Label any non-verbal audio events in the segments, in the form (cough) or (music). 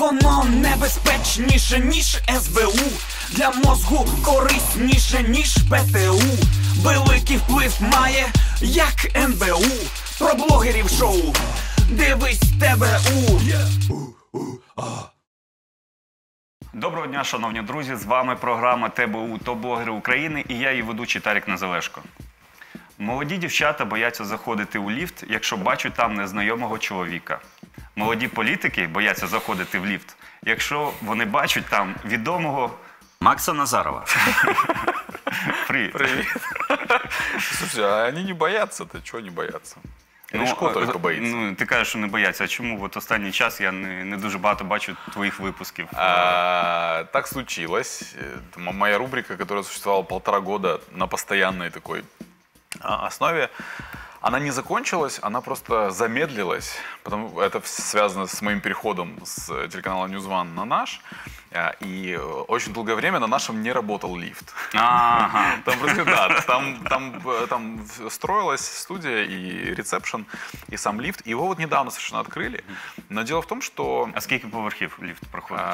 Воно небезпечніше, ніж СБУ. Для мозку корисніше, ніж ПТУ. Великий вплив має, як НБУ. Про блогерів шоу. Дивись ТБУ. Доброго дня, шановні друзі! З вами програма ТБУ то блогери України і я її ведучий Тарік Незалешко. Молоді дівчата бояться заходити у ліфт, якщо бачать там незнайомого чоловіка. Молоді політики бояться заходити в ліфт, якщо вони бачать там відомого Макса Назарова. (laughs) Привіт. Привет. (laughs) Слушай, а они не боятся-то? Чего не боятся? Лешко е, только боится. Ну, ти кажеш, що не бояться. А чому от останній час я не, не дуже багато бачу твоїх випусків? А, так случилось. Это моя рубрика, которая существовала полтора года на постоянной такой основе, она не закончилась, она просто замедлилась, потому это вс- связано с моим переходом с э, телеканала News One на наш. А, И э, очень долгое время на нашем не работал лифт. Ага. (laughs) Там просто, да, там, там, э, там в- строилась студия и ресепшн, и сам лифт. Его вот недавно совершенно открыли. Но дело в том, что... А скільки поверхів ліфт проходить?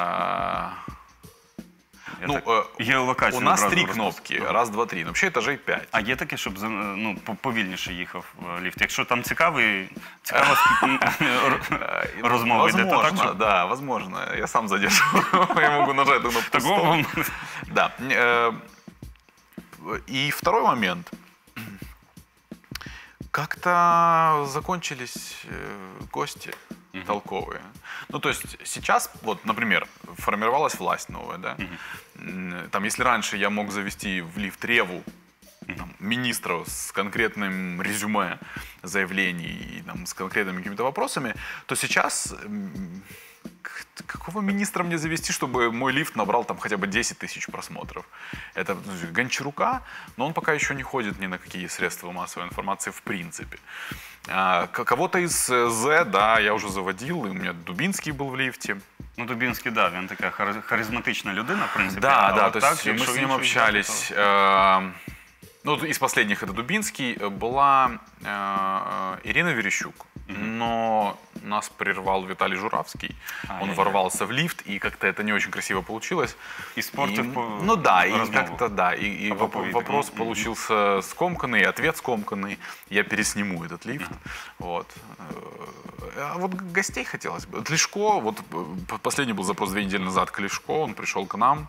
а, Я ну, так- э, геолокацію у нас одразу три розпис- кнопки. Ага. Раз, два, три. Но вообще этажей пять. А є таке, щоб за- ну, по- повільніше їхав е, ліфт. Якщо там цікавий, цікава сп- р- розмова (laughs) йде, то так, Возможно, щоб... да, возможно. Я сам задерживаю. (laughs) Я могу нажать на кнопку Такого «Стоп». вам- Да. э, И второй момент. Как-то закончились э, гости толковые. Ну, то есть сейчас, вот, например, формировалась власть новая, да? М, Там, если раньше я мог завести в лифт Реву, там, министра с конкретным резюме заявлений и там, с конкретными какими-то вопросами, то сейчас какого министра мне завести, чтобы мой лифт набрал там хотя бы 10 тысяч просмотров? Это ну, Гончарука, но он пока еще не ходит ни на какие средства массовой информации в принципе. А, к- кого-то из э, З, да, я уже заводил, и у меня Дубинский был в лифте. Ну, Дубінський, да, він така хари- харизматична людина, в принципі. Да, а да, от то так, есть мы якщо с ним іншого общались. взяти, э, Ну, вот из последних это Дубинский. э, Была э, Ирина Верещук, но нас прервал Виталий Журавский. Он Ай-яй-яй. ворвался в лифт, и как-то это не очень красиво получилось. Испортив И, по- Ну да, и как-то да, и, и По воп- поводу вопрос такого. получился скомканный, ответ скомканный. Я пересниму этот лифт. Вот. Э, А вот гостей хотелось бы. Вот Лешко, вот э, последний был запрос две недели назад к Лешко, он пришел к нам.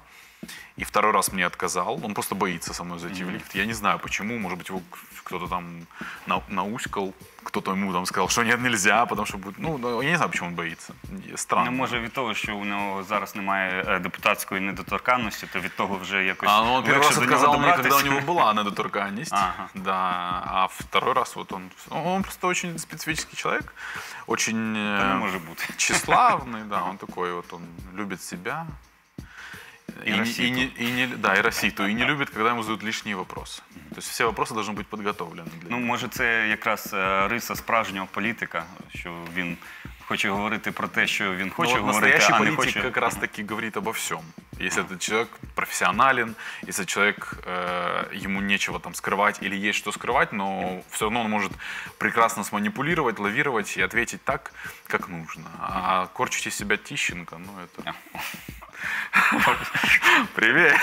И второй раз мне отказал. Он просто боится со мной зайти в лифт. Я не знаю почему. Может быть, его к- кто-то там на- науськал, кто-то ему там сказал, что нет, нельзя, потому что будет. Ну, ну, я не знаю, почему он боится. Странно. Ну, може від того, що у нього зараз немає е, депутатської недоторканності, то від того вже якось А, ну он первый легше раз до нього отказал мне, когда у добратися. него была недоторканность. (laughs) Ага. Да. А второй раз вот он... ну, Он просто очень специфический человек. Очень... Та не э, може бути. Тщеславный, да, (laughs) он такой вот, он любит себя. И не- Роситу. не, и не- да, и Роситу. И не любит, когда ему задают лишние вопросы. То есть все вопросы должны быть подготовлены для Ну, може, це якраз е, риса справжнього політика, що він хоче говорити про те, що він Ну, хоче вот говорити, настоящий а не политик хоче. как раз таки говорит обо всем. Если этот человек профессионален, если человек э, ему нечего там скрывать или есть что скрывать, но все равно он может прекрасно сманипулировать, лавировать и ответить так, как нужно. А корчить из себя Тищенко, ну это... (laughs) Привет!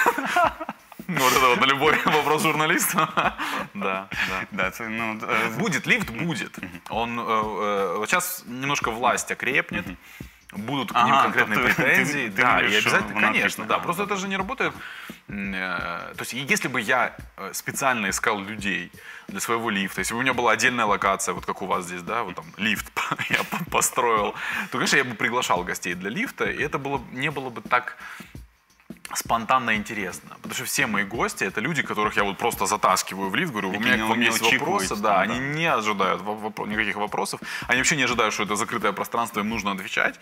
Ну, Вот это вот на любой (laughs) вопрос журналиста. (laughs) Да, да. Ну, е, Будет лифт, будет. Он э, э, вот сейчас немножко власть окрепнет. Будут к ним Ага, конкретные (laughs) ты- претензии. ты да, говоришь, и обязательно, она конечно, да. Просто это же не работает. Э, То есть, если бы я э, специально искал людей для своего лифта, если бы у меня была отдельная локация, вот как у вас здесь, да, вот там лифт я по- построил, то, конечно, я бы приглашал гостей для лифта, и это было, не было бы так спонтанно интересно. Потому что все мои гости это люди, которых я вот просто затаскиваю в лифт, говорю, у меня к вам есть вопросы, да, они не ожидают никаких вопросов, они вообще не ожидают, что это закрытое пространство, им нужно отвечать.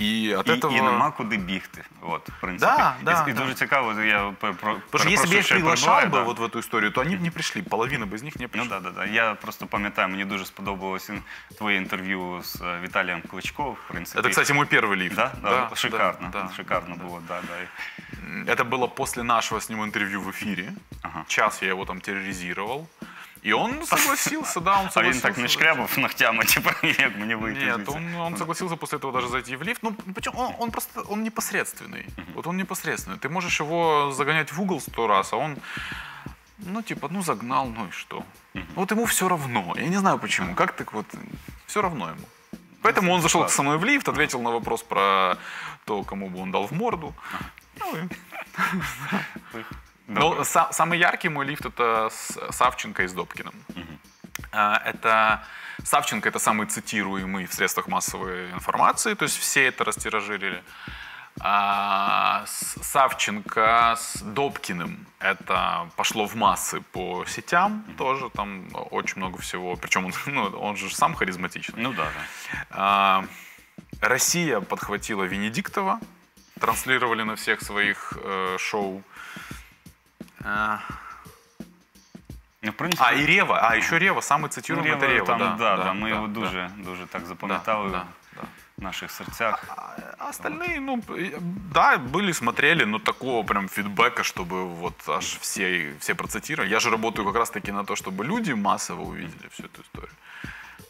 И от і, этого... і нема куди бігти. От, в принципі. Да, да, і, і да. дуже цікаво, я про, про, Потому что если бы я их що приглашал перебиваю, бы да. вот в эту историю, то они бы не пришли, половина бы из них не Ну пришла. да, да, да. Я просто пам'ятаю, мені дуже сподобалося твоє інтерв'ю з е, Віталієм Кличко, в принципі. Это, кстати, мой первый лифт. да? Да, Да, шикарно, да, да. шикарно було, да, да. Это было после нашего с ним интервью в эфире. Ага. Час я его там терроризировал. И он согласился, да, он А (laughs) согласился. він так не шкрябав ногтями, типу, (laughs) як мені вийти Нет, звідси? он, он согласился после этого даже зайти в лифт. Ну, причем он, он просто он непосредственный. Вот он непосредственный. Ты можешь его загонять в угол сто раз, а он, ну, типа, ну, загнал, ну и что? Вот ему все равно. Я не знаю почему. Как так вот, все равно ему. Поэтому он зашел со мной в лифт, ответил на вопрос про то, кому бы он дал в морду. Ну, и- (laughs) Добре. Ну, са- самый яркий мой лифт это с Савченко и с Добкиным. А, Это Савченко это самый цитируемый в средствах массовой информации, то есть все это растиражировали. А с Савченко с Добкиным это пошло в массы по сетям тоже, там очень много всего. Причем он, (laughs) ну, он же сам харизматичный. Ну да, да. А, Россия подхватила Венедиктова, транслировали на всех своих э, шоу. А, Ну, в принципі, а, и Рева. А, еще Рева, самый ну, цитируемый Рева, это Рева. там, да, да, да, да, ми да, його да. дуже, дуже так Да, запам'ятали да, да. в наших серцях. А остальные, ну, и- да, были, смотрели, но такого прям фидбэка, чтобы вот аж все, все процитировали. Я же работаю как раз-таки на то, чтобы люди массово увидели всю эту историю.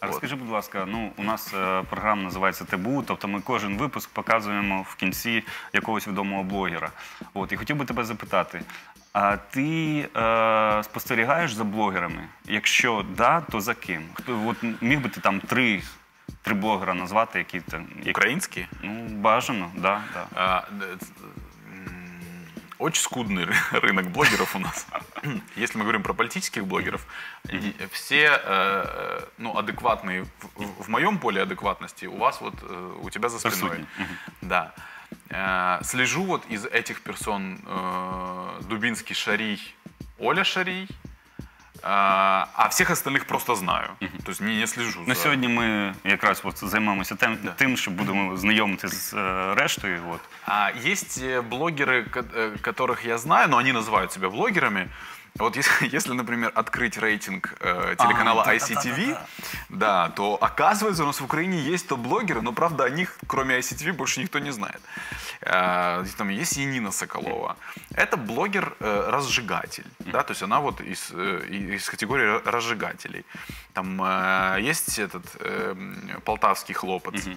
А От. розкажи, будь ласка, ну у нас е, програма називається ТБУ, тобто ми кожен випуск показуємо в кінці якогось відомого блогера. От і хотів би тебе запитати: а ти е, спостерігаєш за блогерами? Якщо да, то за ким? Хто от міг би ти там три, три блогера назвати, які там які, Украинские? ну бажано, да, да. А, д- ц- м, Очень скудный ры- рынок блогеров у нас. (laughs) Если мы говорим про политических блогеров, и все э, э, ну, адекватные в, в- в моем поле адекватности, у вас вот э, у тебя за спиной. Присутні. Да. Э, Слежу вот из этих персон э, Дубинский Шарий, Оля Шарий, э, а всех остальных просто знаю. То есть не, не слежу. Ну, за- сьогодні ми якраз от займаємося тим, тим, що будемо знайомити з е, рештою. От. А есть э, блогеры, ко- э, которых я знаю, но они называют себя блогерами. Вот если, (laughs) если например, открыть рейтинг э, телеканала ICTV, да, то оказывается, у нас в Украине есть топ-блогеры, но правда о них, кроме ICTV, больше никто не знает. Э, Там есть Енина Соколова. Это блогер-разжигатель, да, то есть она вот из, э, и- из категории ра- разжигателей. Там э, есть этот э, полтавский хлопец,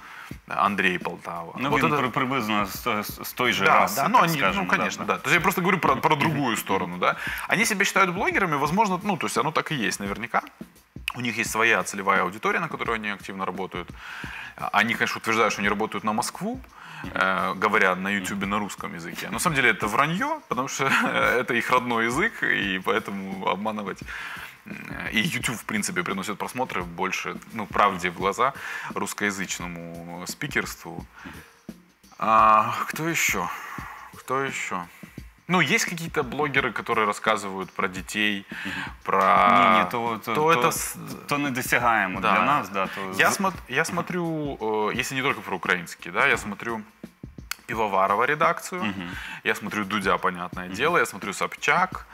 Андрей Полтава. Ну, Вот это- при- приблизно з той же да, раси, да, ну, они, скажем, ну, конечно, да. То есть я просто говорю про, про другую сторону, да. Они себя считают блогерами, возможно, ну, то есть оно так и есть наверняка. У них есть своя целевая аудитория, на которой они активно работают. Они, конечно, утверждают, что они работают на Москву, э, говоря на YouTube на русском языке. Но на самом деле это вранье, потому что (laughs) это их родной язык, и поэтому обманывать э, и YouTube, в принципе, приносит просмотры больше, ну, правде в глаза русскоязычному спикерству. А, кто еще? Кто еще? Ну, есть какие-то блогеры, которые рассказывают про детей, про... Ні, ні, то, то, то то, это с- то не досягаємо Да. для нас. Да, то Я, з- смо- я смотрю, э, если не только про украинские, да, я смотрю Пивоварова редакцию, я смотрю Дудя, понятное дело, я смотрю Собчак,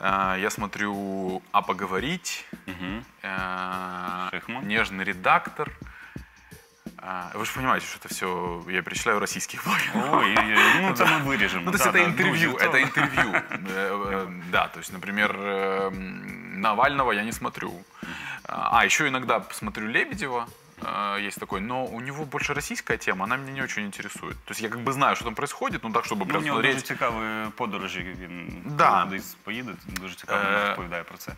э, я смотрю А поговорить, э, Шихман. Нежный редактор. А, Вы же понимаете, что это все, я перечисляю российских. (laughs) Ой, ой, ну це ми виріжемо. Ну, то есть Да, это интервью, это то- интервью. (laughs) Э, Да, то есть, например, э, м, Навального я не смотрю. А, еще иногда смотрю Лебедева, э, есть такой, но у него больше российская тема, она меня не очень интересует. То есть я как бы знаю, что там происходит, но так, чтобы Ну, у прям нього дуже смотреть. цікаві подорожі. Він Да. кудись поїде, дуже цікаво Е, розповідає про це.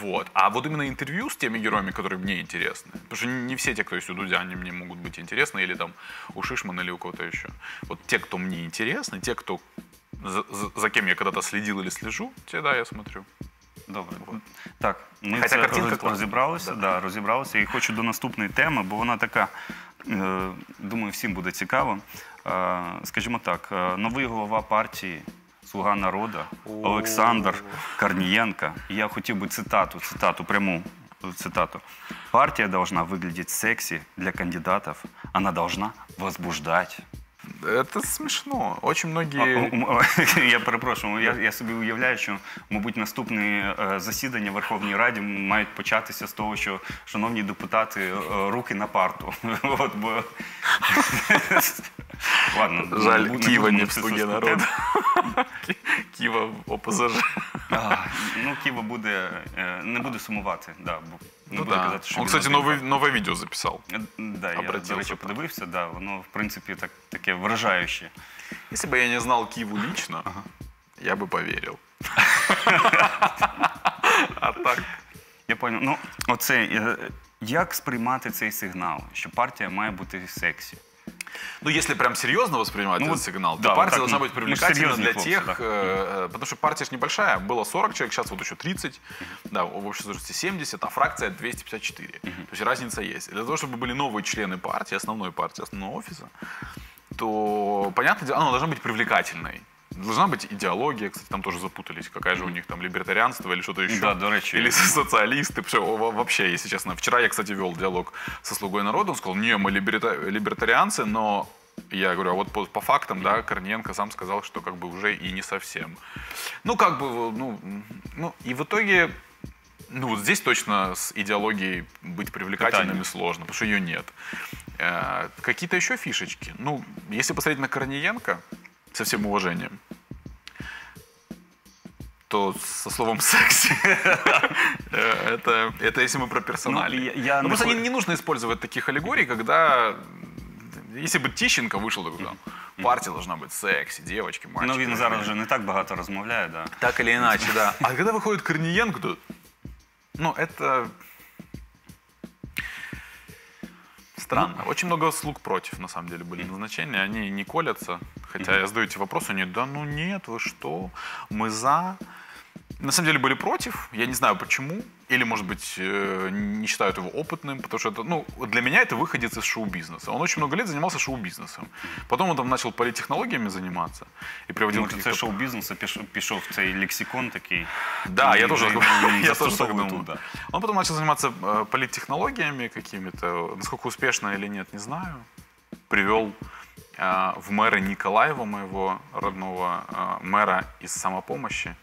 Вот. А вот именно интервью с теми героями, которые мне интересны. Потому что не все те, кто есть у Дудя, они мне могут быть интересны, или там у Шишмана, или у кого-то еще. Вот те, кто мне интересны, те, кто за, за- за кем я когда-то следил или слежу, те, да, я смотрю. Добре. Так, ми Хоча це картинка роз- розібралися, Да. да, розібралися. І хочу до наступної теми, бо вона така, е, думаю, всім буде цікаво. Е, скажімо так, е, новий голова партії Слуга народу Олександр Корнієнко. Я хотів би цитату, цитату, пряму цитату. Партия должна выглядеть секси для кандидатов. Она должна возбуждать. Это смешно. Очень А, многие... м- м- (laughs) Я перепрошую, я, я собі уявляю, що, мабуть, наступне засідання в Верховній Раді мають початися з того, що шановні депутати, е, руки на парту. (laughs) От, бо... (laughs) Ладно, Жаль, не бу- не в це «Слуге слухати. народа». Киева в ОПЗЖ. Ну, Ківа буде, е, не буде сумувати, да, Ну буде да. казати, що Он, він кстати, один. новый, новое видео записал. Е, Да, я, обратився до речі, так. подивився, да, воно, в принципі, так, таке вражаюче. Если бы я не знал Киву лично, я бы поверил. А так, Я поняв. Ну, оце, е, як сприймати цей сигнал, що партія має бути сексі? Ну, если прям серьезно воспринимать Ну этот вот, сигнал, да, то вот партия так, должна быть привлекательна для хлопцы, тех, да. э, потому что партия же небольшая, было 40 человек, сейчас вот еще 30, да, в общей сложности 70, а фракция 254. То есть разница есть. Для того, чтобы были новые члены партии, основной партии, основного офиса, то, понятное дело, она должна быть привлекательной. Должна быть идеология, кстати, там тоже запутались, какая же у них там либертарианство или что-то еще. Да, до речи. Или социалисты. Во- Вообще, если честно. Вчера я, кстати, вел диалог со «Слугой народа». Он сказал, не, мы либерта- либертарианцы, но я говорю, а вот по, по фактам, да, Корниенко сам сказал, что как бы уже и не совсем. Ну, как бы, ну, ну и в итоге, ну, вот здесь точно с идеологией быть привлекательными Питание. сложно, потому что ее нет. Э, Какие-то еще фишечки. Ну, если посмотреть на Корниенко, со всем уважением, то со словом «секси» э, (laughs) это, это если мы про персонали. Ну, я- я Ну, просто не, не нужно использовать таких аллегорий, когда... Если бы Тищенко вышел, там, партия должна быть секси, девочки, мальчики. Ну, він зараз вже не так багато розмовляє, да. Так или иначе, да. (laughs) А когда выходит Корниенко, то... Ну, это... Странно. Очень много слуг против, на самом деле, были назначения. Они не колятся. Хотя я задаю эти вопросы, они, да ну нет, вы что, мы за На самом деле были против, я не знаю почему, или, может быть, э, не считают его опытным, потому что это, ну, для меня это выходец из шоу-бизнеса. Он очень много лет занимался шоу-бизнесом. Потом он там начал политтехнологиями заниматься и приводил Може, це каких-то шоу-бізнесу пішов, пішов в цей лексикон такий. да, я І тоже, він я тоже (laughs) так застосовує думал. тут, да. Он потом начал заниматься э, политтехнологиями какими-то, насколько успешно или нет, не знаю. Привел э, в мэра Николаева, моего родного э, мэра из самопомощи,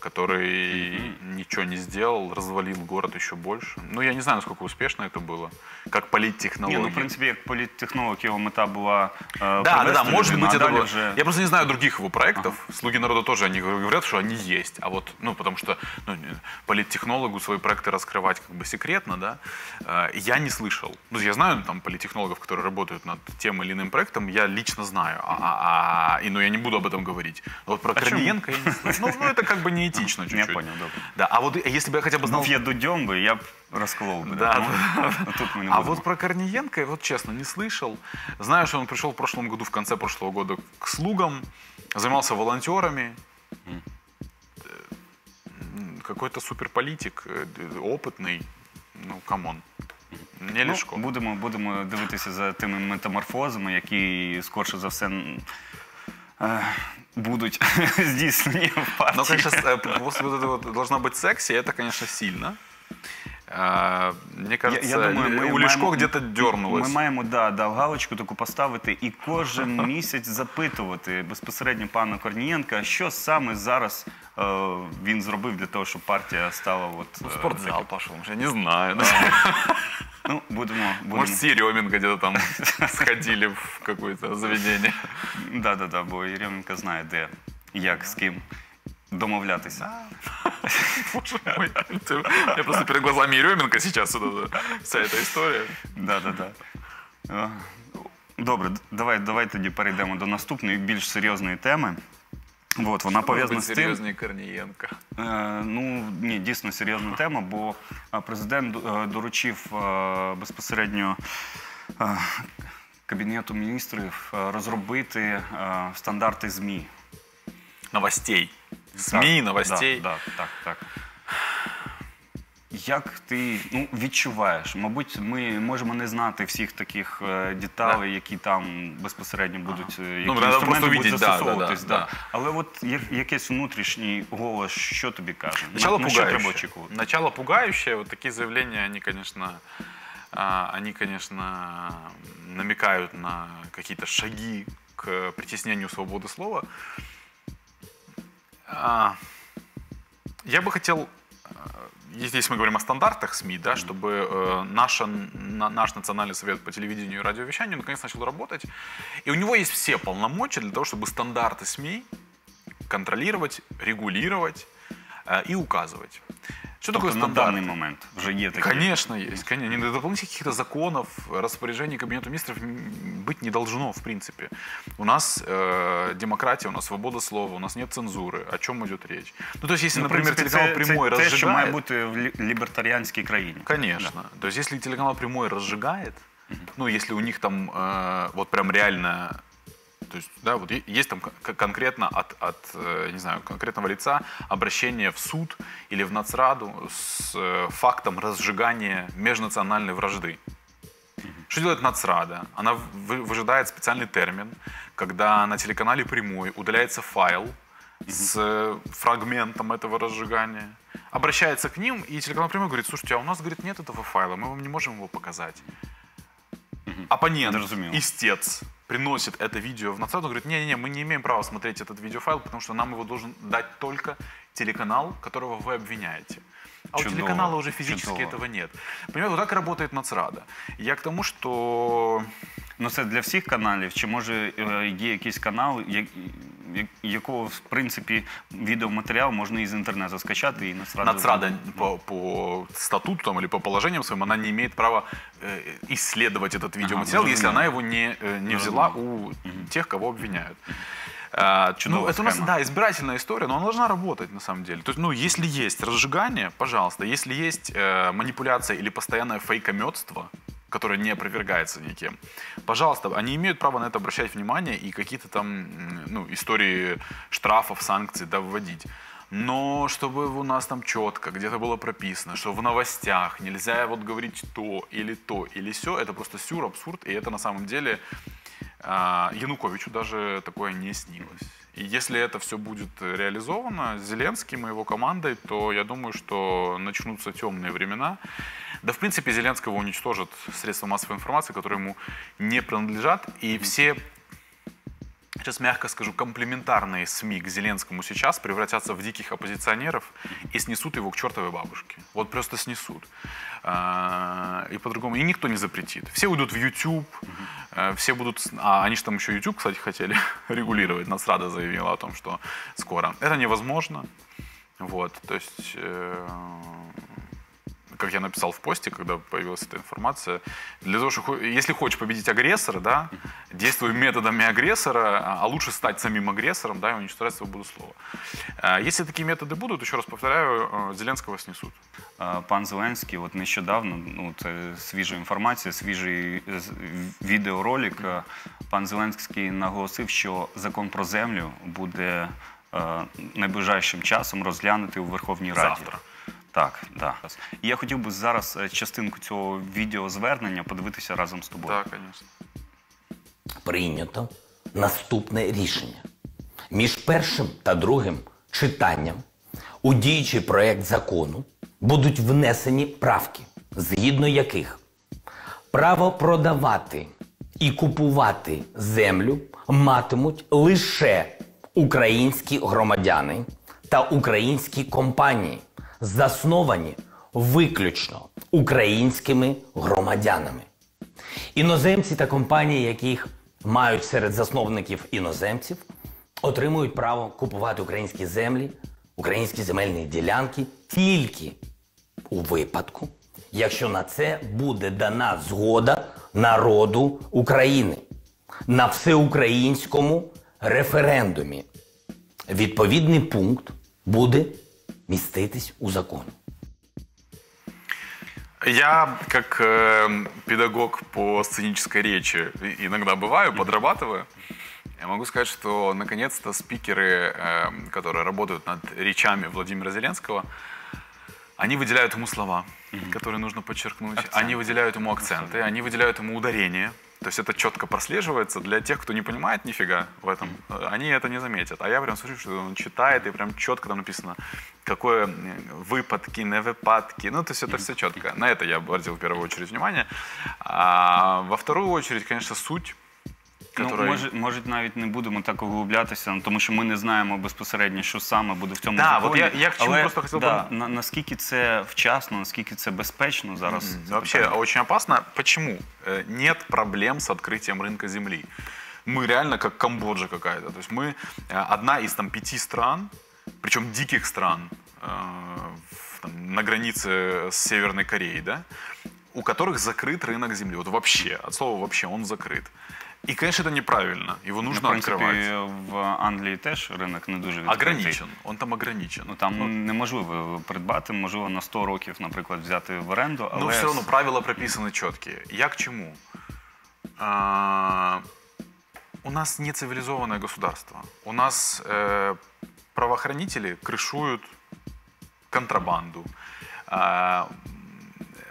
который ничего не сделал, развалил город еще больше. Ну, я не знаю, насколько успешно это было, как Ні, политтехнология. ну, в принципі, як політтехнолог, його мета була е, Да, да, да, привести может людину, быть, а это далі было- вже... Я просто не знаю других его проектов. Слуги народа тоже они говорят, что они есть. А вот, ну, потому что ну, не- политтехнологу свои проекты раскрывать как бы секретно, да, э, я не слышал. Ну, я знаю там политтехнологов, которые работают над тем или иным проектом, я лично знаю. А, а- а- и, ну, я не буду об этом говорить. Но вот про Почему? Корниенко я не слышал. Ну, ну, это как бы неэтично я чуть-чуть. понял, добре. Да, а вот если бы я хотя бы знал... Був я дудьом би, я б розколов би. Да, Ну, да. (laughs) а А вот про Корниенко, вот честно, не слышал. Знаю, что он пришел в прошлом году, в конце прошлого года, к слугам, занимался волонтерами. Э, Какой-то суперполитик, э, опытный. Ну, come on. Не Ну, лишко. будемо, будемо дивитися за тими метаморфозами, які скорше за все м, е, будуть (laughs) здійснені в Но, партії. конечно, с- э, после вот этого вот должна быть секси, это, конечно, сильно. А, Мне кажется, ми у Лешко маємо- где-то дернулось. Ми маємо да, да, галочку таку поставити і кожен (laughs) місяць запитувати безпосередньо пана Корнієнка, що саме зараз е, він зробив для того, щоб партія стала от, В е, спортзал пошел, я не знаю. (laughs) Ну, будемо, будемо. Может, с Еременко где-то там (laughs) сходили в какое-то заведение. Да, да, да, бо Єрьоменко знає, де, як, з ким домовлятися. Боже мой. У меня просто перед глазами Еременко сейчас вот эта- вся эта история. Да, да, да. Е, Добре, д- давай, давай тоді перейдемо до наступної, більш серйозної теми. От, вона пов'язана з тим. серйозні Корнієнка. Е, Ну ні, дійсно серйозна тема, бо президент е, доручив е, безпосередньо е, кабінету міністрів е, розробити е, стандарти змі. Новостей. ЗМІ Так, новостей. Да, так, так, так. Як ти ну, відчуваєш? Мабуть, ми можемо не знати всіх таких е, деталей, які там безпосередньо будуть, е, які Ну, треба інструменти просто будуть видеть, да, да, застосовуватись. да, да. да. Але от є- якийсь внутрішній голос, що тобі каже? Начало на, на що треба пугающее. очікувати? Начало пугающее. Вот такие заявления, они, конечно, а, они, конечно, намекают на какие-то шаги к притеснению свободы слова. А, Я бы хотел, э, если мы говорим о стандартах СМИ, да, чтобы э, наша, на- наш Национальный совет по телевидению и радиовещанию наконец начал работать. И у него есть все полномочия для того, чтобы стандарты СМИ контролировать, регулировать, и указывать. Что Тобто такое на стандарты? даний момент вже є такі. Конечно, есть. Конечно. Не дополнительных каких-то законов, распоряжений Кабинета министров м, быть не должно, в принципе. У нас э, демократия, у нас свобода слова, у нас нет цензуры. О чем идет речь? Ну, то есть, если, Ну, в например, принципі, телеканал це, «Прямой» це те, що має разжигает... бути в лі- лібертаріанській країні. Конечно. То есть, если телеканал «Прямой» разжигает, ну, если у них там э, вот прям реально... то есть, да, вот есть там конкретно от, от, э, не знаю, конкретного лица обращение в суд или в нацраду с э, фактом разжигания межнациональной вражды. Что делает нацрада? Она вы- выжидает специальный термин, когда на телеканале «Прямой» удаляется файл с э, фрагментом этого разжигания, обращается к ним, и телеканал «Прямой» говорит, слушайте, а у нас, говорит, нет этого файла, мы вам не можем его показать. Оппонент, истец, приносит это видео в нацраду, говорит, не-не-не, мы не имеем права смотреть этот видеофайл, потому что нам его должен дать только телеканал, которого вы обвиняете. А Чудово, у телеканала уже физически чудово. этого нет. Понимаете, вот так работает нацрада. Я к тому, что Ну це для всіх каналів. Чи може е, є якийсь канал, я- я- якого в принципі відеоматеріал можна із інтернету скачати і насправді Нацрада по, по статуту там, или по положениям своим, она не имеет права э, исследовать этот видеоматериал, Ага, если разумею. она его не, э, не взяла у тех, кого обвиняют. А, ну, Чудовая это у нас, да, избирательная история, но она должна работать на самом деле. То есть, ну, если есть разжигание, пожалуйста, если есть э, манипуляция или постоянное фейкометство, которое не опровергается никем, пожалуйста, они имеют право на это обращать внимание и какие-то там, ну, истории штрафов, санкций, да, вводить. Но чтобы у нас там четко где-то было прописано, что в новостях нельзя вот говорить то или то или все, это просто сюр, абсурд, и это на самом деле Януковичу даже такое не снилось. И если это все будет реализовано Зеленским и его командой, то я думаю, что начнутся темные времена. Да, в принципе, Зеленского уничтожат средства массовой информации, которые ему не принадлежат. И все, сейчас мягко скажу, комплементарные СМИ к Зеленскому сейчас превратятся в диких оппозиционеров и снесут его к чертовой бабушке. Вот просто снесут. А, И по-другому. И никто не запретит. Все уйдут в YouTube, э, все будут... А они же там еще YouTube, кстати, хотели (laughs) регулировать. Насрада заявила о том, что скоро. Это невозможно. Вот, то есть э, как я написал в посте, когда появилась эта информация, для того, чтобы, если хочешь победить агрессора, да, действуй методами агрессора, а а лучше стать самим агрессором, да, и уничтожать свободу слова. А Если такие методы будут, еще раз повторяю, э, Зеленского снесут. Е, Пан Зеленський, от нещодавно, ну це свіжа інформація, свіжий е, з- відеоролик. е, Пан Зеленський наголосив, що закон про землю буде е, найближайшим часом розглянутий у Верховній Раді. Завтра. Так, да. І я хотів би зараз е, частинку цього відеозвернення подивитися разом з тобою. Да, конечно. прийнято наступне рішення. Між першим та другим читанням у діючий проект закону будуть внесені правки, згідно яких право продавати і купувати землю матимуть лише українські громадяни та українські компанії, засновані виключно українськими громадянами. Іноземці та компанії, яких мають серед засновників іноземців, отримують право купувати українські землі, українські земельні ділянки тільки у випадку, якщо на це буде дана згода народу України на всеукраїнському референдумі. Відповідний пункт буде міститись у законі. Я, как э, педагог по сценической речи, иногда бываю, подрабатываю. Я могу сказать, что наконец-то спикеры, э, которые работают над речами Владимира Зеленского, они выделяют ему слова, которые нужно подчеркнуть. Они выделяют ему акценты, они выделяют ему ударение. То есть это четко прослеживается. Для тех, кто не понимает нифига в этом, э, они это не заметят. А я прям смотрю, что он читает, и прям четко там написано, какое м, выпадки, не выпадки. Ну, то есть это все четко. На это я обратил в первую очередь внимание. А во вторую очередь, конечно, суть, Ну, которая... може, може, навіть не будемо так углублятися, ну, тому що ми не знаємо безпосередньо, що саме буде в цьому Да, законі. от я- я к чому Але, просто хотів да, пом- на, наскільки це вчасно, наскільки це безпечно зараз. Ну, Вообще очень опасно. Почему? Э, Нет проблем с открытием рынка земли. Мы реально как Камбоджа какая-то. То есть мы э, одна из там пяти стран, причем диких стран, э, в- там, на границе с Северной Кореей, да, у которых закрыт рынок земли. Вот вообще, от слова вообще, он закрыт. И, конечно, это неправильно. Его Ну, в нужно принципі, открывать. в Англії теж ринок не дуже відкритий. Ограничен. Он там ограничен. Ну там неможливо придбати, можливо, на 100 років, наприклад, взяти в оренду, але Но все равно правила прописаны четкие. Я к чему? А, у нас не цивилизованное государство. У нас э, правоохранители крышуют контрабанду, а,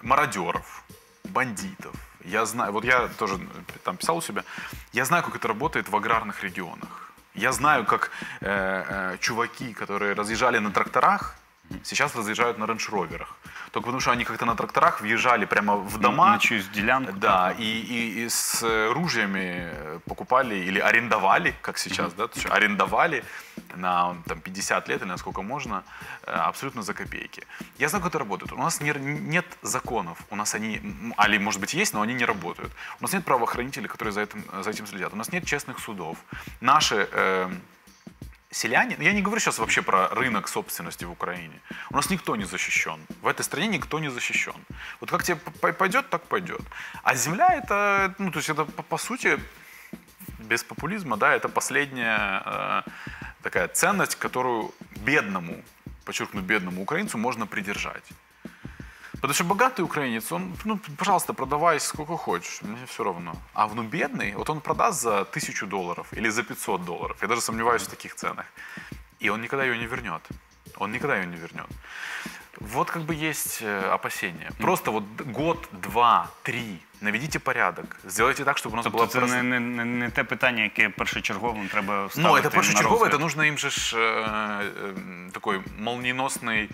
мародеров, бандитов. я знаю, вот я тоже э, там писал у себя, я знаю, как это работает в аграрных регионах. Я знаю, как э, э, чуваки, которые разъезжали на тракторах, сейчас разъезжают на рейндж-роверах. Только потому, что они как-то на тракторах въезжали прямо в дома. на чиюсь ділянку. Да, и, и- и с э, ружьями э, покупали или арендовали, как сейчас, да, то есть арендовали на там, 50 лет или на сколько можно, э, абсолютно за копейки. Я знаю, как это работает. У нас не- нет законов, у нас они, али, может быть, есть, но они не работают. У нас нет правоохранителей, которые за этим, за этим следят. У нас нет честных судов. Наши э, селяне, я не говорю сейчас вообще про рынок собственности в Украине. У нас никто не защищен. В этой стране никто не защищен. Вот как тебе пойдет, так пойдет. А земля это, ну, то есть это по, по сути, без популизма, да, это последняя э, такая ценность, которую бедному, подчеркну, бедному украинцу можно придержать. Потому что богатый украинец, он, ну, пожалуйста, продавай сколько хочешь, мне все равно. А ну, бедный, вот он продаст за тысячу долларов или за 500 долларов. Я даже сомневаюсь в таких ценах. И он никогда ее не вернет. Он никогда ее не вернет. Вот как бы есть э, опасения. Просто вот год, два, три, наведите порядок. Сделайте так, чтобы у нас Тобто была це прос- не, не, не, те питання, яке першочерговим треба ставити ну, першочерговое, это розгляд. нужно им же ж, э, э, такой молниеносный,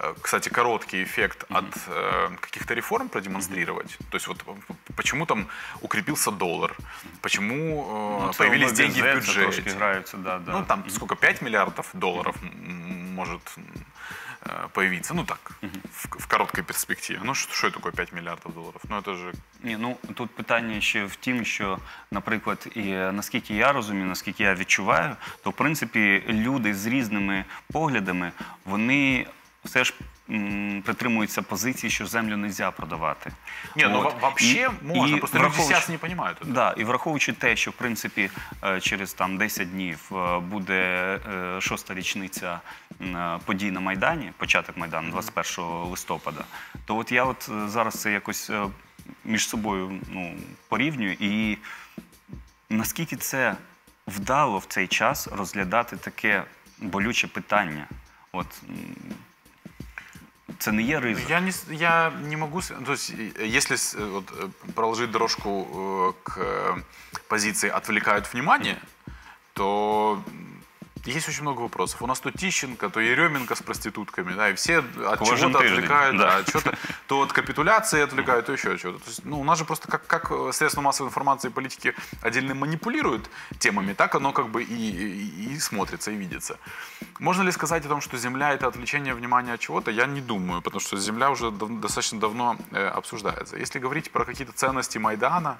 э, кстати, короткий эффект от э, каких-то реформ продемонстрировать. То есть вот п- почему там укрепился доллар, почему э, Ну, це появились деньги в це бюджете. граються, да, да. Ну, там сколько, 5 миллиардов долларов м, может э, появиться, ну так, в, в короткой перспективе. Ну, что, что такое 5 миллиардов долларов? Ну, это же Ні, ну тут питання ще в тім, що, наприклад, і е, наскільки я розумію, наскільки я відчуваю, то в принципі люди з різними поглядами вони все ж притримуються позиції, що землю не можна продавати. Не, ну вообще І- можно, просто люди враховуючи- сейчас не понимают это. Да, і враховуючи те, що в принципі е, через там 10 днів е, буде е, шоста річниця подій на Майдані, початок Майдану, 21 листопада, то от я от е, зараз це якось е, між собою ну, порівнюю і наскільки це вдало в цей час розглядати таке болюче питання. От м, це не є ризик. Я не, с- я не могу... с- То есть, э, если с- э, вот, э, проложить дорожку э, к э, позиции «отвлекают внимание», то м, есть очень много вопросов. У нас то Тищенко, то Еременко с проститутками, да, и все от чего-то отвлекают, да. да, от чего-то, то от капитуляции отвлекают, то еще чего-то. То есть, ну, у нас же просто как, как э, средства массовой информации и политики отдельно манипулируют темами, так оно как бы и, и- и смотрится, и видится. Можно ли сказать о том, что Земля — это отвлечение внимания от чего-то? Я не думаю, потому что Земля уже достаточно давно э, обсуждается. Если говорить про какие-то ценности Майдана,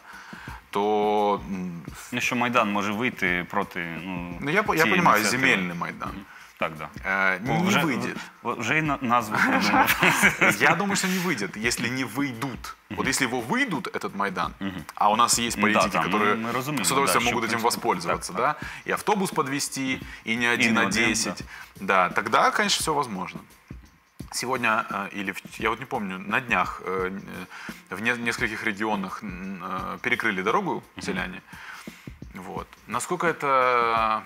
то м, Ну, що Майдан може вийти проти. Ну, ну, я, по- я цієї понимаю, ініціативи. земельный Майдан Так, да. э, О, не вже, выйдет. Вже і на- назву (laughs) придумав. Я думаю, что не выйдет, если не выйдут. Вот если его выйдут, этот Майдан, а у нас есть Ну да, политики, там, которые мы- мы разумеем, с удовольствием да, могут что, этим в принципе, воспользоваться, так, да, и автобус подвести, и не один, не а один, 10. Да. тогда, конечно, все возможно. Сегодня, э, или в- я вот не помню, на днях э, э, в не- нескольких регионах перекрыли дорогу селяне. Вот. Насколько это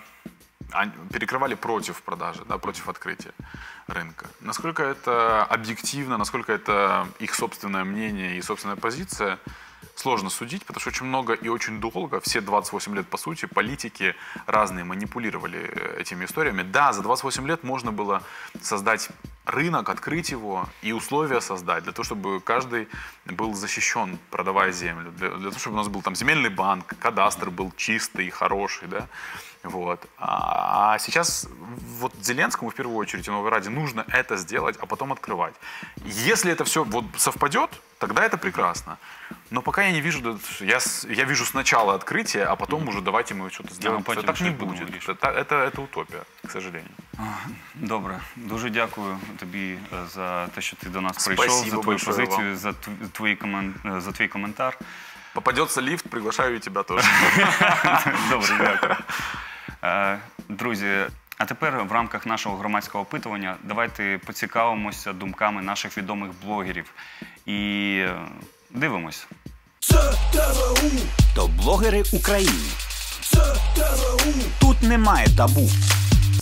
они перекрывали против продажи, да, против открытия рынка. Насколько это объективно, насколько это их собственное мнение и собственная позиция, сложно судить, потому что очень много и очень долго, все 28 лет, по сути, политики разные манипулировали э, этими историями. Да, за 28 лет можно было создать рынок, открыть его и условия создать для того, чтобы каждый был защищен, продавая землю, для, для того, чтобы у нас был там земельный банк, кадастр был чистый, хороший, да, вот. А, а сейчас вот Зеленскому в первую очередь, и Новой Раде, нужно это сделать, а потом открывать. Если это все вот совпадет, тогда это прекрасно. Но пока я я не вижу, да, что я, с- я вижу сначала открытие, а потом уже давайте мы что-то сделаем. потім так не щось будемо будет. вирішувати. Это, это, это утопия, к сожалению. Добре, дуже дякую тобі е, за те, що ти до нас Спасибо прийшов, за твою большое позицію, за тв- твої комен... е, за твій коментар. Попадется лифт, приглашаю и тебя тоже. Добре, дякую. Е, Друзі, а тепер в рамках нашого громадського опитування давайте поцікавимося думками наших відомих блогерів і дивимось. То блогери України. Тут немає табу.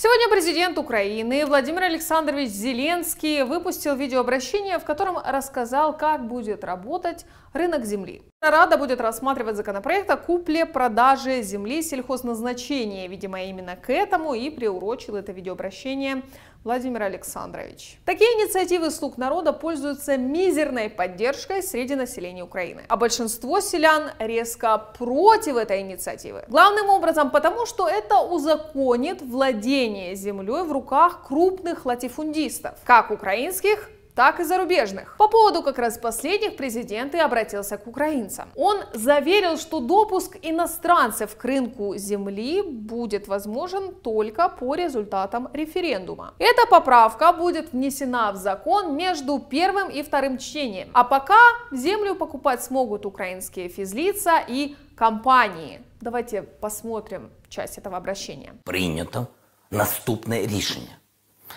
Сегодня президент Украины Владимир Александрович Зеленский выпустил видеообращение, в котором рассказал, как будет работать рынок земли. Рада будет рассматривать законопроект о купле-продаже земли сельхозназначения. Видимо, именно к этому и приурочил это видеообращение Владимир Александрович. Такие инициативы «Слуг народа» пользуются мизерной поддержкой среди населения Украины. А большинство селян резко против этой инициативы. Главным образом потому, что это узаконит владение землей в руках крупных латифундистов, как украинских, так и зарубежных. По поводу как раз последних президент и обратился к украинцам. Он заверил, что допуск иностранцев к рынку земли будет возможен только по результатам референдума. Эта поправка будет внесена в закон между первым и вторым чтением. А пока землю покупать смогут украинские физлица и компании. Давайте посмотрим часть этого обращения. прийнято наступне рішення.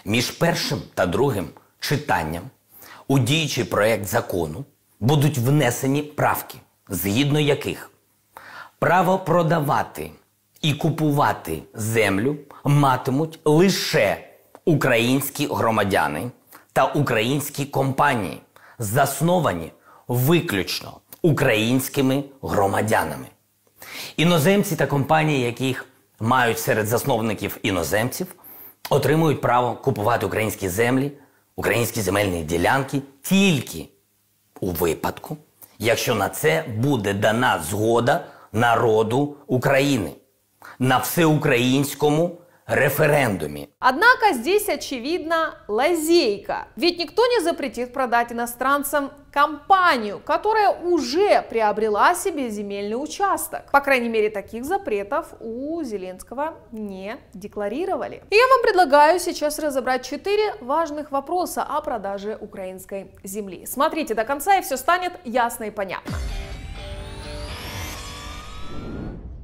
Між першим та другим читанням у діючий проект закону будуть внесені правки, згідно яких право продавати і купувати землю матимуть лише українські громадяни та українські компанії, засновані виключно українськими громадянами. Іноземці та компанії, яких мають серед засновників іноземців, отримують право купувати українські землі, українські земельні ділянки тільки у випадку, якщо на це буде дана згода народу України на всеукраїнському референдумі. Однако здесь очевидна лазейка. Ведь никто не запретит продать иностранцам компанию, которая уже приобрела себе земельный участок. По крайней мере, таких запретов у Зеленского не декларировали. И я вам предлагаю сейчас разобрать четыре важных вопроса о продаже украинской земли. Смотрите до конца, и все станет ясно и понятно.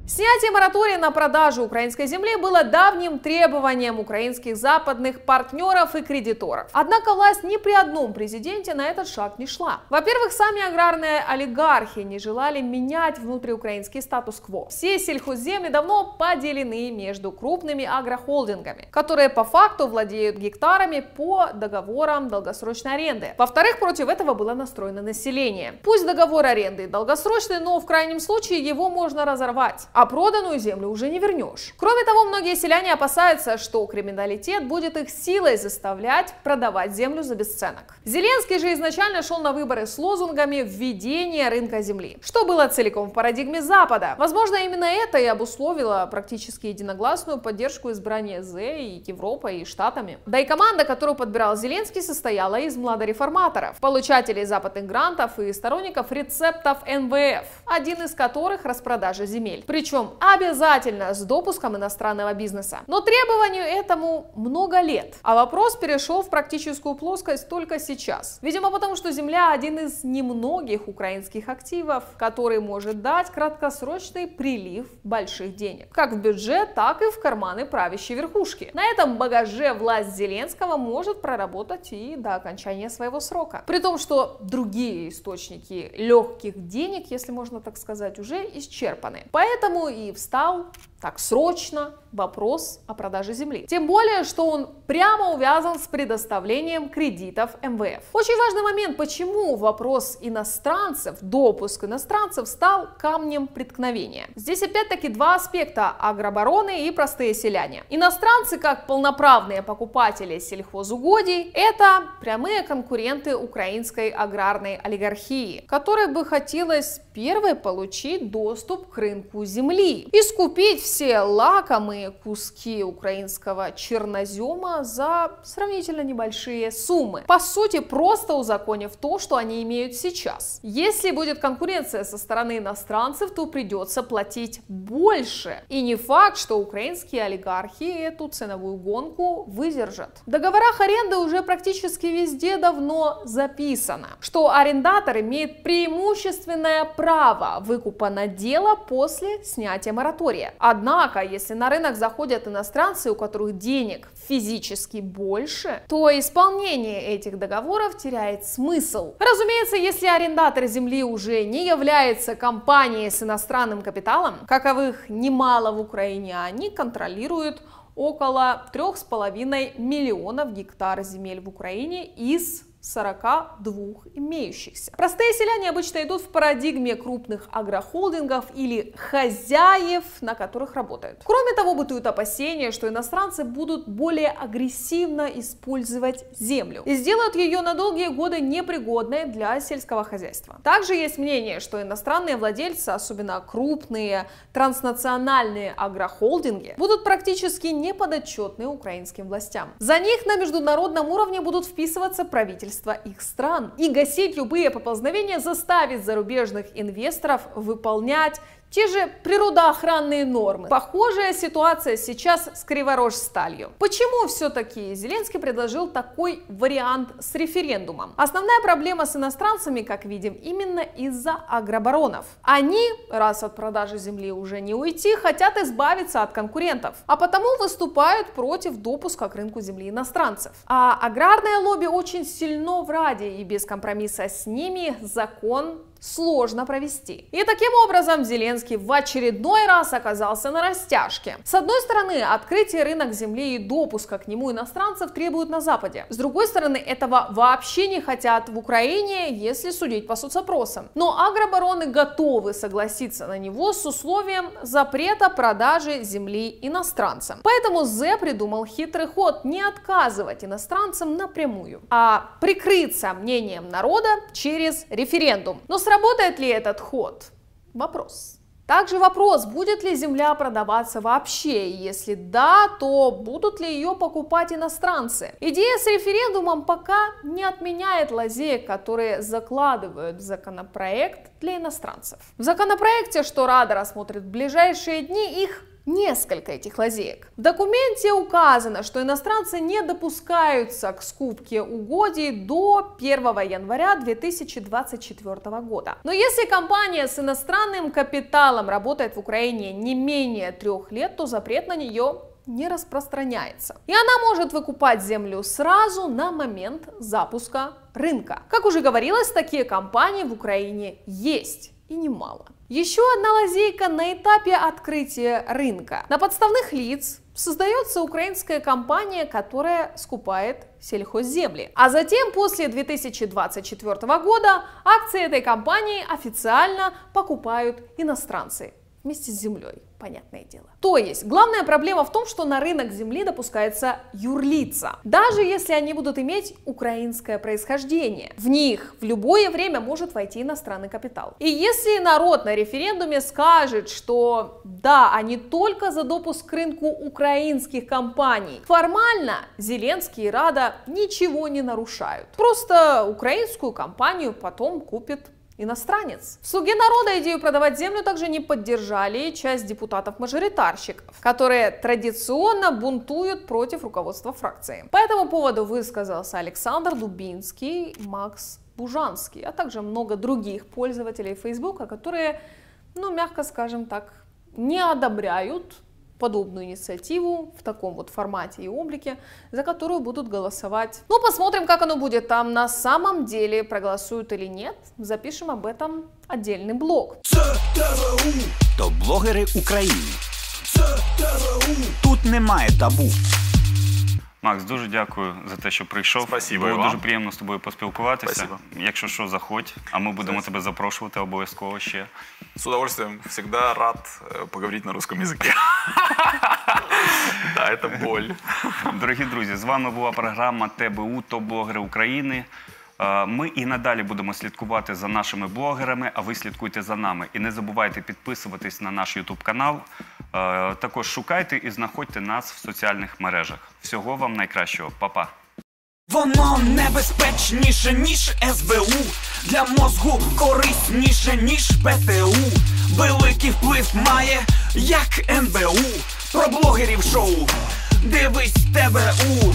Снятие моратория на продажу украинской земли было давним требованием украинских западных партнеров и кредиторов. Однако власть ни при одном президенте на этот шаг не шла. Во-первых, сами аграрные олигархи не желали менять внутриукраинский статус-кво. Все сельхозземли давно поделены между крупными агрохолдингами, которые по факту владеют гектарами по договорам долгосрочной аренды. Во-вторых, против этого было настроено население. Пусть договор аренды долгосрочный, но в крайнем случае его можно разорвать а проданную землю уже не вернешь. Кроме того, многие селяне опасаются, что криминалитет будет их силой заставлять продавать землю за бесценок. Зеленский же изначально шел на выборы с лозунгами введения рынка земли, что было целиком в парадигме Запада. Возможно, именно это и обусловило практически единогласную поддержку избрания З и Европой, и Штатами. Да и команда, которую подбирал Зеленский, состояла из младореформаторов, получателей западных грантов и сторонников рецептов НВФ, один из которых распродажа земель. Обязательно с допуском иностранного бизнеса. Но требованию этому много лет. А вопрос перешел в практическую плоскость только сейчас. Видимо, потому что земля один из немногих украинских активов, который может дать краткосрочный прилив больших денег. Как в бюджет, так и в карманы правящей верхушки. На этом багаже власть Зеленского может проработать и до окончания своего срока. При том, что другие источники легких денег, если можно так сказать, уже исчерпаны. Поэтому и встал так срочно вопрос о продаже земли. Тем более, что он прямо увязан с предоставлением кредитов МВФ. Очень важный момент, почему вопрос иностранцев, допуск иностранцев стал камнем преткновения. Здесь опять-таки два аспекта агробароны и простые селяне. Иностранцы, как полноправные покупатели сельхозугодий, это прямые конкуренты украинской аграрной олигархии, которой бы хотелось первой получить доступ к рынку земли и скупить все лакомые куски украинского чернозема за сравнительно небольшие суммы. По сути, просто узаконив то, что они имеют сейчас. Если будет конкуренция со стороны иностранцев, то придется платить больше. И не факт, что украинские олигархи эту ценовую гонку выдержат. В договорах аренды уже практически везде давно записано, что арендатор имеет преимущественное право выкупа надела после снятия моратория. Однако, если на рынок заходят иностранцы, у которых денег физически больше, то исполнение этих договоров теряет смысл. Разумеется, если арендатор земли уже не является компанией с иностранным капиталом, каковых немало в Украине, они контролируют около 3,5 миллионов гектар земель в Украине из 42 имеющихся. Простые селяне обычно идут в парадигме крупных агрохолдингов или хозяев, на которых работают. Кроме того, бытуют опасения, что иностранцы будут более агрессивно использовать землю и сделают ее на долгие годы непригодной для сельского хозяйства. Также есть мнение, что иностранные владельцы, особенно крупные транснациональные агрохолдинги, будут практически неподотчетны украинским властям. За них на международном уровне будут вписываться правительства правительства их стран. И гасить любые поползновения заставит зарубежных инвесторов выполнять те же природоохранные нормы. Похожая ситуация сейчас с Криворожсталью. Почему все-таки Зеленский предложил такой вариант с референдумом? Основная проблема с иностранцами, как видим, именно из-за агробаронов. Они, раз от продажи земли уже не уйти, хотят избавиться от конкурентов, а потому выступают против допуска к рынку земли иностранцев. А аграрное лобби очень сильно в Раде, и без компромисса с ними закон сложно провести. И таким образом Зеленский в очередной раз оказался на растяжке. С одной стороны, открытие рынок земли и допуска к нему иностранцев требуют на Западе. С другой стороны, этого вообще не хотят в Украине, если судить по соцопросам. Но агробароны готовы согласиться на него с условием запрета продажи земли иностранцам. Поэтому Зе придумал хитрый ход не отказывать иностранцам напрямую, а прикрыться мнением народа через референдум. Но сработает ли этот ход? Вопрос. Также вопрос, будет ли земля продаваться вообще, если да, то будут ли ее покупать иностранцы. Идея с референдумом пока не отменяет лазеек, которые закладывают в законопроект для иностранцев. В законопроекте, что Рада рассмотрит в ближайшие дни, их несколько этих лазеек. В документе указано, что иностранцы не допускаются к скупке угодий до 1 января 2024 года. Но если компания с иностранным капиталом работает в Украине не менее трех лет, то запрет на нее не распространяется. И она может выкупать землю сразу на момент запуска рынка. Как уже говорилось, такие компании в Украине есть и немало. Еще одна лазейка на этапе открытия рынка. На подставных лиц создается украинская компания, которая скупает сельхозземли. А затем, после 2024 года, акции этой компании официально покупают иностранцы вместе с землей понятное дело. То есть, главная проблема в том, что на рынок земли допускаются юрлица, даже если они будут иметь украинское происхождение. В них в любое время может войти иностранный капитал. И если народ на референдуме скажет, что да, они только за допуск к рынку украинских компаний, формально Зеленский и Рада ничего не нарушают. Просто украинскую компанию потом купит иностранец. В «Слуге народа» идею продавать землю также не поддержали часть депутатов-мажоритарщиков, которые традиционно бунтуют против руководства фракции. По этому поводу высказался Александр Дубинский, Макс Бужанский, а также много других пользователей Фейсбука, которые, ну, мягко скажем так, не одобряют подобную инициативу в таком вот формате и облике, за которую будут голосовать. Ну, посмотрим, как оно будет там на самом деле, проголосуют или нет. Запишем об этом отдельный блог. То блогери України. Тут немає табу. Макс, дуже дякую за те, що прийшов. Спасибо Було і вам. дуже приємно з тобою поспілкуватися. Спасибо. Якщо що, заходь, а ми будемо тебе запрошувати обов'язково ще. С удовольствием. Всегда рад э, поговорить на русском языке. Да, это боль. Дорогі друзі, з вами була програма ТБУ Топ-блогери України. Е, Ми і надалі будемо слідкувати за нашими блогерами, а ви слідкуйте за нами. І не забувайте підписуватись на наш YouTube канал. Е, також шукайте і знаходьте нас в соціальних мережах. Всього вам найкращого, Па-па! Воно небезпечніше, ніж СБУ. Для мозку корисніше, ніж ПТУ. Великий вплив має, як НБУ. Про блогерів шоу. Дивись ТБУ.